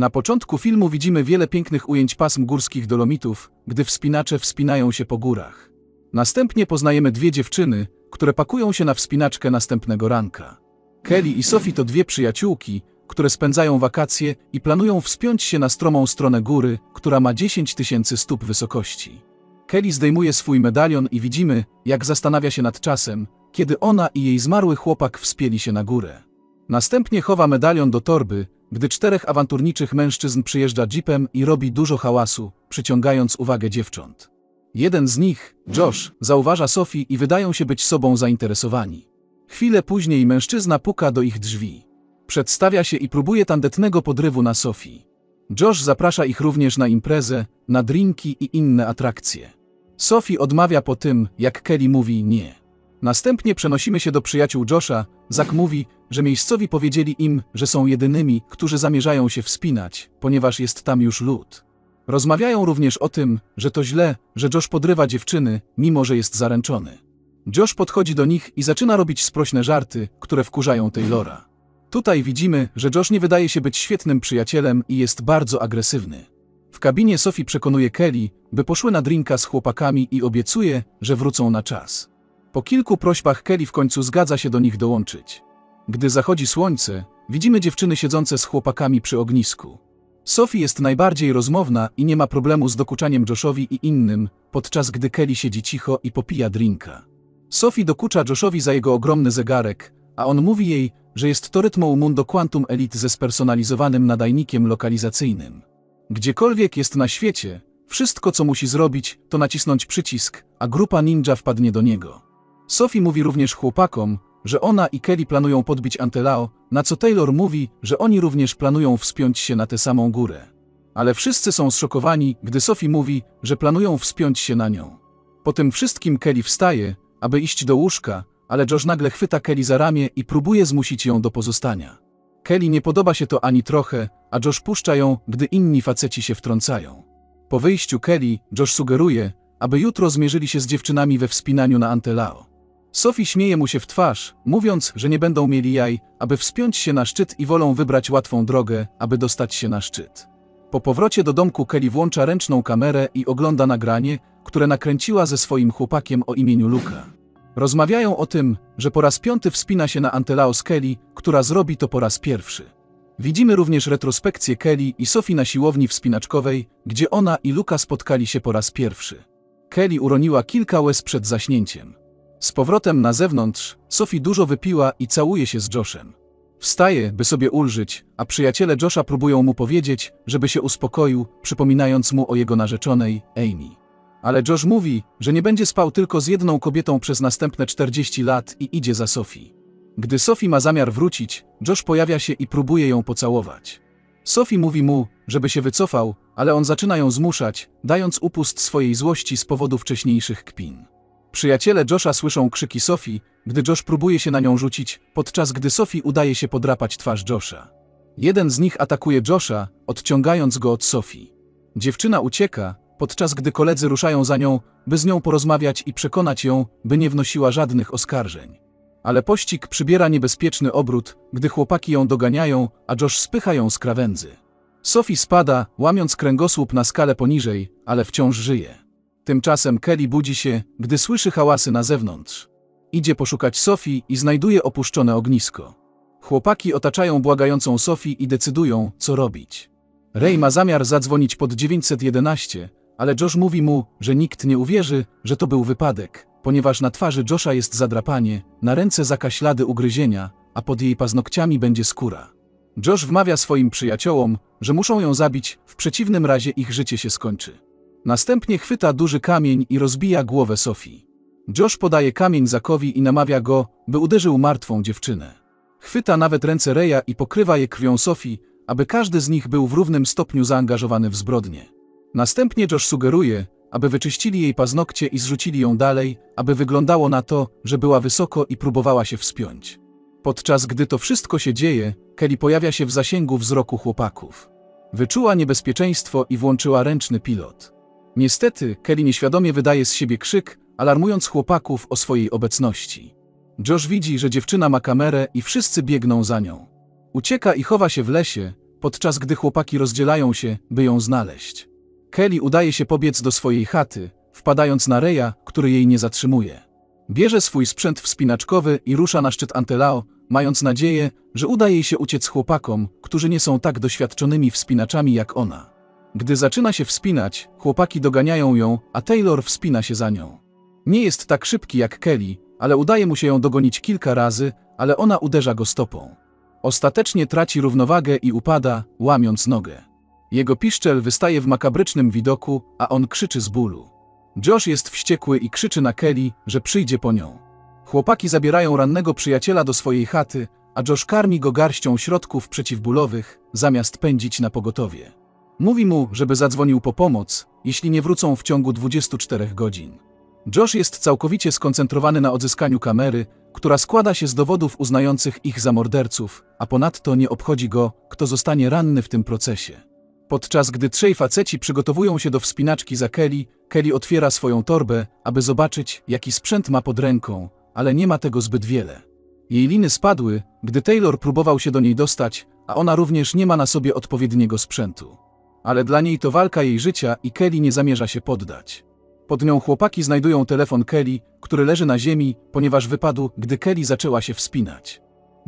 Na początku filmu widzimy wiele pięknych ujęć pasm górskich Dolomitów, gdy wspinacze wspinają się po górach. Następnie poznajemy dwie dziewczyny, które pakują się na wspinaczkę następnego ranka. Kelly i Sophie to dwie przyjaciółki, które spędzają wakacje i planują wspiąć się na stromą stronę góry, która ma 10 tysięcy stóp wysokości. Kelly zdejmuje swój medalion i widzimy, jak zastanawia się nad czasem, kiedy ona i jej zmarły chłopak wspięli się na górę. Następnie chowa medalion do torby, gdy czterech awanturniczych mężczyzn przyjeżdża jeepem i robi dużo hałasu, przyciągając uwagę dziewcząt. Jeden z nich, Josh, zauważa Sophie i wydają się być sobą zainteresowani. Chwilę później mężczyzna puka do ich drzwi. Przedstawia się i próbuje tandetnego podrywu na Sophie. Josh zaprasza ich również na imprezę, na drinki i inne atrakcje. Sophie odmawia po tym, jak Kelly mówi nie. Następnie przenosimy się do przyjaciół Josha. Zak mówi, że miejscowi powiedzieli im, że są jedynymi, którzy zamierzają się wspinać, ponieważ jest tam już lód. Rozmawiają również o tym, że to źle, że Josh podrywa dziewczyny, mimo że jest zaręczony. Josh podchodzi do nich i zaczyna robić sprośne żarty, które wkurzają Taylora. Tutaj widzimy, że Josh nie wydaje się być świetnym przyjacielem i jest bardzo agresywny. W kabinie Sophie przekonuje Kelly, by poszły na drinka z chłopakami i obiecuje, że wrócą na czas. Po kilku prośbach Kelly w końcu zgadza się do nich dołączyć. Gdy zachodzi słońce, widzimy dziewczyny siedzące z chłopakami przy ognisku. Sophie jest najbardziej rozmowna i nie ma problemu z dokuczaniem Joshowi i innym, podczas gdy Kelly siedzi cicho i popija drinka. Sophie dokucza Joshowi za jego ogromny zegarek, a on mówi jej, że jest to Rytmo Mundo Quantum Elite ze spersonalizowanym nadajnikiem lokalizacyjnym. Gdziekolwiek jest na świecie, wszystko co musi zrobić, to nacisnąć przycisk, a grupa ninja wpadnie do niego. Sophie mówi również chłopakom, że ona i Kelly planują podbić Antelao, na co Taylor mówi, że oni również planują wspiąć się na tę samą górę. Ale wszyscy są zszokowani, gdy Sophie mówi, że planują wspiąć się na nią. Po tym wszystkim Kelly wstaje, aby iść do łóżka, ale Josh nagle chwyta Kelly za ramię i próbuje zmusić ją do pozostania. Kelly nie podoba się to ani trochę, a Josh puszcza ją, gdy inni faceci się wtrącają. Po wyjściu Kelly, Josh sugeruje, aby jutro zmierzyli się z dziewczynami we wspinaniu na Antelao. Sophie śmieje mu się w twarz, mówiąc, że nie będą mieli jaj, aby wspiąć się na szczyt i wolą wybrać łatwą drogę, aby dostać się na szczyt. Po powrocie do domku Kelly włącza ręczną kamerę i ogląda nagranie, które nakręciła ze swoim chłopakiem o imieniu Luka. Rozmawiają o tym, że po raz piąty wspina się na Antelaos Kelly, która zrobi to po raz pierwszy. Widzimy również retrospekcję Kelly i Sophie na siłowni wspinaczkowej, gdzie ona i Luka spotkali się po raz pierwszy. Kelly uroniła kilka łez przed zaśnięciem. Z powrotem na zewnątrz, Sophie dużo wypiła i całuje się z Joshem. Wstaje, by sobie ulżyć, a przyjaciele Josha próbują mu powiedzieć, żeby się uspokoił, przypominając mu o jego narzeczonej, Amy. Ale Josh mówi, że nie będzie spał tylko z jedną kobietą przez następne 40 lat i idzie za Sophie. Gdy Sophie ma zamiar wrócić, Josh pojawia się i próbuje ją pocałować. Sophie mówi mu, żeby się wycofał, ale on zaczyna ją zmuszać, dając upust swojej złości z powodu wcześniejszych kpin. Przyjaciele Josha słyszą krzyki Sophie, gdy Josh próbuje się na nią rzucić, podczas gdy Sophie udaje się podrapać twarz Josha. Jeden z nich atakuje Josha, odciągając go od Sophie. Dziewczyna ucieka, podczas gdy koledzy ruszają za nią, by z nią porozmawiać i przekonać ją, by nie wnosiła żadnych oskarżeń. Ale pościg przybiera niebezpieczny obrót, gdy chłopaki ją doganiają, a Josh spycha ją z krawędzy. Sophie spada, łamiąc kręgosłup na skalę poniżej, ale wciąż żyje. Tymczasem Kelly budzi się, gdy słyszy hałasy na zewnątrz. Idzie poszukać Sophie i znajduje opuszczone ognisko. Chłopaki otaczają błagającą Sophie i decydują, co robić. Ray ma zamiar zadzwonić pod 911, ale Josh mówi mu, że nikt nie uwierzy, że to był wypadek, ponieważ na twarzy Josha jest zadrapanie, na ręce zaka ślady ugryzienia, a pod jej paznokciami będzie skóra. Josh wmawia swoim przyjaciołom, że muszą ją zabić, w przeciwnym razie ich życie się skończy. Następnie chwyta duży kamień i rozbija głowę Sofii. Josh podaje kamień Zakowi i namawia go, by uderzył martwą dziewczynę. Chwyta nawet ręce Reja i pokrywa je krwią Sofii, aby każdy z nich był w równym stopniu zaangażowany w zbrodnię. Następnie Josh sugeruje, aby wyczyścili jej paznokcie i zrzucili ją dalej, aby wyglądało na to, że była wysoko i próbowała się wspiąć. Podczas gdy to wszystko się dzieje, Kelly pojawia się w zasięgu wzroku chłopaków. Wyczuła niebezpieczeństwo i włączyła ręczny pilot. Niestety, Kelly nieświadomie wydaje z siebie krzyk, alarmując chłopaków o swojej obecności. Josh widzi, że dziewczyna ma kamerę i wszyscy biegną za nią. Ucieka i chowa się w lesie, podczas gdy chłopaki rozdzielają się, by ją znaleźć. Kelly udaje się pobiec do swojej chaty, wpadając na Reja, który jej nie zatrzymuje. Bierze swój sprzęt wspinaczkowy i rusza na szczyt Antelao, mając nadzieję, że uda jej się uciec chłopakom, którzy nie są tak doświadczonymi wspinaczami jak ona. Gdy zaczyna się wspinać, chłopaki doganiają ją, a Taylor wspina się za nią. Nie jest tak szybki jak Kelly, ale udaje mu się ją dogonić kilka razy, ale ona uderza go stopą. Ostatecznie traci równowagę i upada, łamiąc nogę. Jego piszczel wystaje w makabrycznym widoku, a on krzyczy z bólu. Josh jest wściekły i krzyczy na Kelly, że przyjdzie po nią. Chłopaki zabierają rannego przyjaciela do swojej chaty, a Josh karmi go garścią środków przeciwbólowych, zamiast pędzić na pogotowie. Mówi mu, żeby zadzwonił po pomoc, jeśli nie wrócą w ciągu 24 godzin. Josh jest całkowicie skoncentrowany na odzyskaniu kamery, która składa się z dowodów uznających ich za morderców, a ponadto nie obchodzi go, kto zostanie ranny w tym procesie. Podczas gdy trzej faceci przygotowują się do wspinaczki za Kelly, Kelly otwiera swoją torbę, aby zobaczyć, jaki sprzęt ma pod ręką, ale nie ma tego zbyt wiele. Jej liny spadły, gdy Taylor próbował się do niej dostać, a ona również nie ma na sobie odpowiedniego sprzętu. Ale dla niej to walka jej życia i Kelly nie zamierza się poddać. Pod nią chłopaki znajdują telefon Kelly, który leży na ziemi, ponieważ wypadł, gdy Kelly zaczęła się wspinać.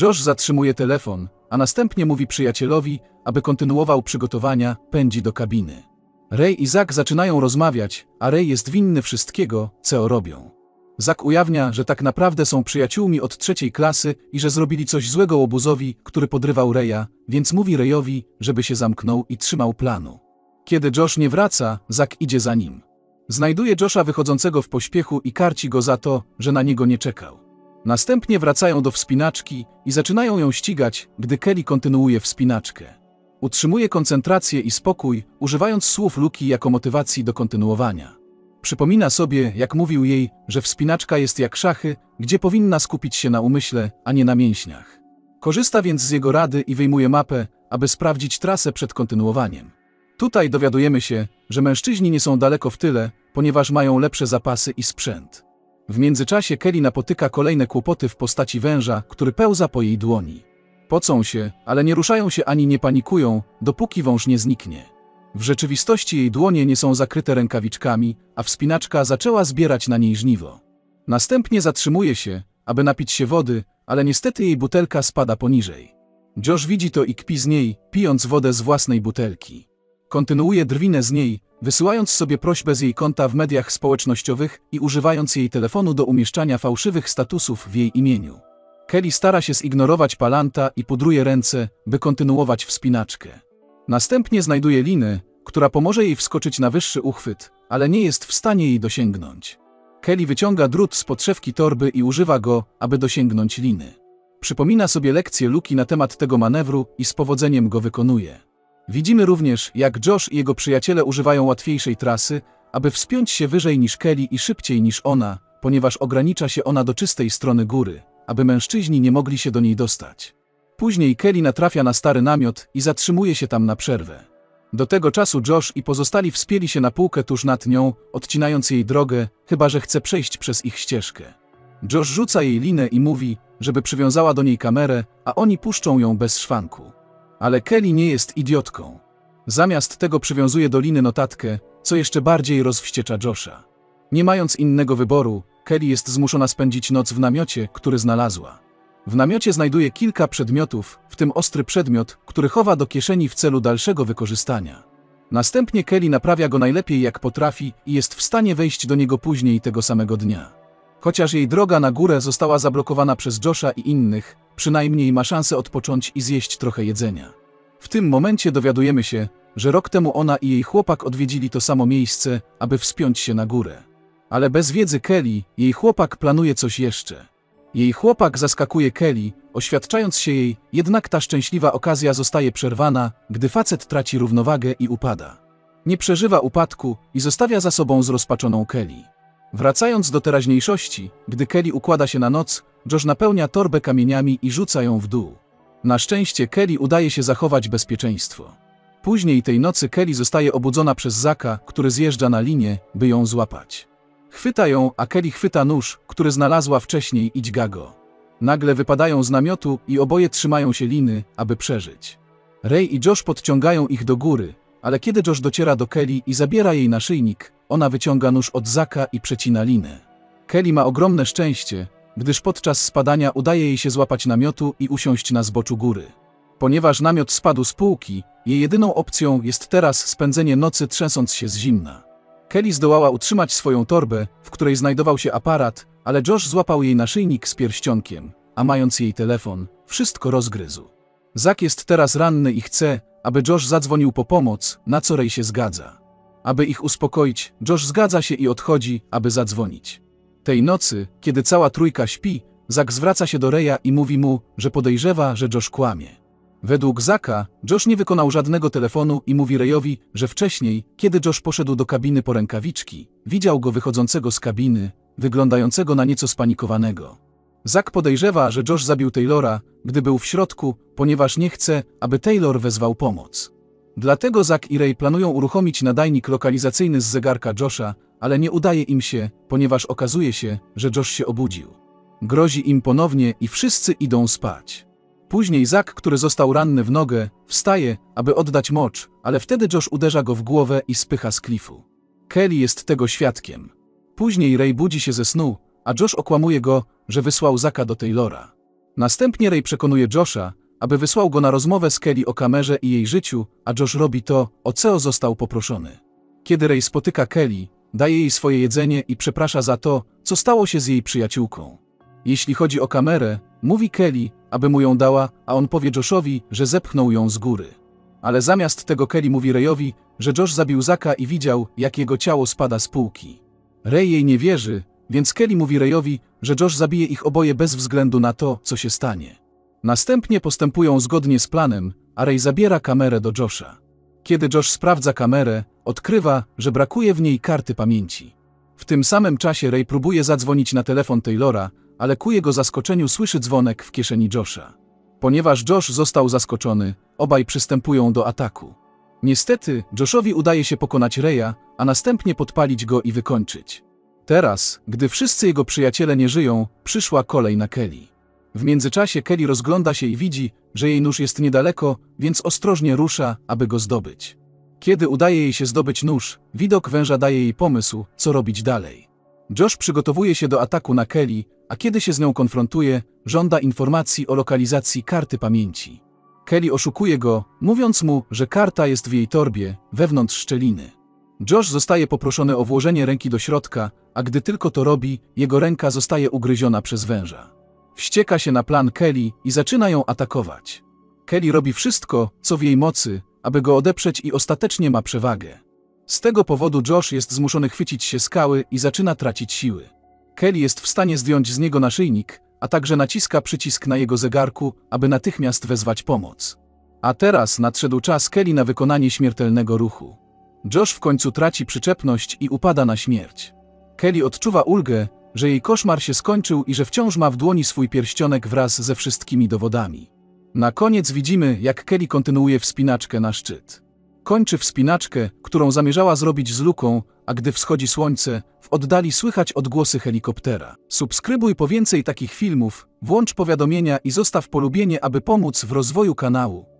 Josh zatrzymuje telefon, a następnie mówi przyjacielowi, aby kontynuował przygotowania, pędzi do kabiny. Ray i Zack zaczynają rozmawiać, a Ray jest winny wszystkiego, co robią. Zack ujawnia, że tak naprawdę są przyjaciółmi od trzeciej klasy i że zrobili coś złego obuzowi, który podrywał Raya, więc mówi Rayowi, żeby się zamknął i trzymał planu. Kiedy Josh nie wraca, Zack idzie za nim. Znajduje Josha wychodzącego w pośpiechu i karci go za to, że na niego nie czekał. Następnie wracają do wspinaczki i zaczynają ją ścigać, gdy Kelly kontynuuje wspinaczkę. Utrzymuje koncentrację i spokój, używając słów Luki jako motywacji do kontynuowania. Przypomina sobie, jak mówił jej, że wspinaczka jest jak szachy, gdzie powinna skupić się na umyśle, a nie na mięśniach. Korzysta więc z jego rady i wyjmuje mapę, aby sprawdzić trasę przed kontynuowaniem. Tutaj dowiadujemy się, że mężczyźni nie są daleko w tyle, ponieważ mają lepsze zapasy i sprzęt. W międzyczasie Kelly napotyka kolejne kłopoty w postaci węża, który pełza po jej dłoni. Pocą się, ale nie ruszają się ani nie panikują, dopóki wąż nie zniknie. W rzeczywistości jej dłonie nie są zakryte rękawiczkami, a wspinaczka zaczęła zbierać na niej żniwo. Następnie zatrzymuje się, aby napić się wody, ale niestety jej butelka spada poniżej. Josh widzi to i kpi z niej, pijąc wodę z własnej butelki. Kontynuuje drwinę z niej, wysyłając sobie prośbę z jej konta w mediach społecznościowych i używając jej telefonu do umieszczania fałszywych statusów w jej imieniu. Kelly stara się zignorować Palanta i pudruje ręce, by kontynuować wspinaczkę. Następnie znajduje linę, która pomoże jej wskoczyć na wyższy uchwyt, ale nie jest w stanie jej dosięgnąć. Kelly wyciąga drut z podszewki torby i używa go, aby dosięgnąć liny. Przypomina sobie lekcję Luki na temat tego manewru i z powodzeniem go wykonuje. Widzimy również, jak Josh i jego przyjaciele używają łatwiejszej trasy, aby wspiąć się wyżej niż Kelly i szybciej niż ona, ponieważ ogranicza się ona do czystej strony góry, aby mężczyźni nie mogli się do niej dostać. Później Kelly natrafia na stary namiot i zatrzymuje się tam na przerwę. Do tego czasu Josh i pozostali wspięli się na półkę tuż nad nią, odcinając jej drogę, chyba że chce przejść przez ich ścieżkę. Josh rzuca jej linę i mówi, żeby przywiązała do niej kamerę, a oni puszczą ją bez szwanku. Ale Kelly nie jest idiotką. Zamiast tego przywiązuje do liny notatkę, co jeszcze bardziej rozwściecza Josha. Nie mając innego wyboru, Kelly jest zmuszona spędzić noc w namiocie, który znalazła. W namiocie znajduje kilka przedmiotów, w tym ostry przedmiot, który chowa do kieszeni w celu dalszego wykorzystania. Następnie Kelly naprawia go najlepiej jak potrafi i jest w stanie wejść do niego później tego samego dnia. Chociaż jej droga na górę została zablokowana przez Josha i innych, przynajmniej ma szansę odpocząć i zjeść trochę jedzenia. W tym momencie dowiadujemy się, że rok temu ona i jej chłopak odwiedzili to samo miejsce, aby wspiąć się na górę. Ale bez wiedzy Kelly, jej chłopak planuje coś jeszcze. Jej chłopak zaskakuje Kelly, oświadczając się jej, jednak ta szczęśliwa okazja zostaje przerwana, gdy facet traci równowagę i upada. Nie przeżywa upadku i zostawia za sobą zrozpaczoną Kelly. Wracając do teraźniejszości, gdy Kelly układa się na noc, Josh napełnia torbę kamieniami i rzuca ją w dół. Na szczęście Kelly udaje się zachować bezpieczeństwo. Później tej nocy Kelly zostaje obudzona przez Zaka, który zjeżdża na linię, by ją złapać. Chwyta ją, a Kelly chwyta nóż, który znalazła wcześniej i dźga go. Nagle wypadają z namiotu i oboje trzymają się liny, aby przeżyć. Ray i Josh podciągają ich do góry, ale kiedy Josh dociera do Kelly i zabiera jej naszyjnik, ona wyciąga nóż od Zaka i przecina linę. Kelly ma ogromne szczęście, gdyż podczas spadania udaje jej się złapać namiotu i usiąść na zboczu góry. Ponieważ namiot spadł z półki, jej jedyną opcją jest teraz spędzenie nocy trzęsąc się z zimna. Kelly zdołała utrzymać swoją torbę, w której znajdował się aparat, ale Josh złapał jej naszyjnik z pierścionkiem, a mając jej telefon, wszystko rozgryzł. Zak jest teraz ranny i chce, aby Josh zadzwonił po pomoc, na co Ray się zgadza. Aby ich uspokoić, Josh zgadza się i odchodzi, aby zadzwonić. Tej nocy, kiedy cała trójka śpi, Zak zwraca się do Reja i mówi mu, że podejrzewa, że Josh kłamie. Według Zaka, Josh nie wykonał żadnego telefonu i mówi Rejowi, że wcześniej, kiedy Josh poszedł do kabiny po rękawiczki, widział go wychodzącego z kabiny, wyglądającego na nieco spanikowanego. Zak podejrzewa, że Josh zabił Taylora, gdy był w środku, ponieważ nie chce, aby Taylor wezwał pomoc. Dlatego Zak i Ray planują uruchomić nadajnik lokalizacyjny z zegarka Josha, ale nie udaje im się, ponieważ okazuje się, że Josh się obudził. Grozi im ponownie i wszyscy idą spać. Później Zak, który został ranny w nogę, wstaje, aby oddać mocz, ale wtedy Josh uderza go w głowę i spycha z klifu. Kelly jest tego świadkiem. Później Ray budzi się ze snu, a Josh okłamuje go, że wysłał Zaka do Taylora. Następnie Ray przekonuje Josha, aby wysłał go na rozmowę z Kelly o kamerze i jej życiu, a Josh robi to, o co został poproszony. Kiedy Ray spotyka Kelly, daje jej swoje jedzenie i przeprasza za to, co stało się z jej przyjaciółką. Jeśli chodzi o kamerę, mówi Kelly, aby mu ją dała, a on powie Joshowi, że zepchnął ją z góry. Ale zamiast tego Kelly mówi Rayowi, że Josh zabił Zaka i widział, jak jego ciało spada z półki. Ray jej nie wierzy, więc Kelly mówi Rayowi, że Josh zabije ich oboje bez względu na to, co się stanie. Następnie postępują zgodnie z planem, a Ray zabiera kamerę do Josha. Kiedy Josh sprawdza kamerę, odkrywa, że brakuje w niej karty pamięci. W tym samym czasie Ray próbuje zadzwonić na telefon Taylora, ale ku jego zaskoczeniu słyszy dzwonek w kieszeni Josha. Ponieważ Josh został zaskoczony, obaj przystępują do ataku. Niestety, Joshowi udaje się pokonać Reya, a następnie podpalić go i wykończyć. Teraz, gdy wszyscy jego przyjaciele nie żyją, przyszła kolej na Kelly. W międzyczasie Kelly rozgląda się i widzi, że jej nóż jest niedaleko, więc ostrożnie rusza, aby go zdobyć. Kiedy udaje jej się zdobyć nóż, widok węża daje jej pomysł, co robić dalej. Josh przygotowuje się do ataku na Kelly, a kiedy się z nią konfrontuje, żąda informacji o lokalizacji karty pamięci. Kelly oszukuje go, mówiąc mu, że karta jest w jej torbie, wewnątrz szczeliny. Josh zostaje poproszony o włożenie ręki do środka, a gdy tylko to robi, jego ręka zostaje ugryziona przez węża. Wścieka się na plan Kelly i zaczyna ją atakować. Kelly robi wszystko, co w jej mocy, aby go odeprzeć i ostatecznie ma przewagę. Z tego powodu Josh jest zmuszony chwycić się skały i zaczyna tracić siły. Kelly jest w stanie zdjąć z niego naszyjnik, a także naciska przycisk na jego zegarku, aby natychmiast wezwać pomoc. A teraz nadszedł czas Kelly na wykonanie śmiertelnego ruchu. Josh w końcu traci przyczepność i upada na śmierć. Kelly odczuwa ulgę, że jej koszmar się skończył i że wciąż ma w dłoni swój pierścionek wraz ze wszystkimi dowodami. Na koniec widzimy, jak Kelly kontynuuje wspinaczkę na szczyt. Kończy wspinaczkę, którą zamierzała zrobić z luką, a gdy wschodzi słońce, w oddali słychać odgłosy helikoptera. Subskrybuj po więcej takich filmów, włącz powiadomienia i zostaw polubienie, aby pomóc w rozwoju kanału.